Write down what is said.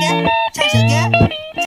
唱歌唱首歌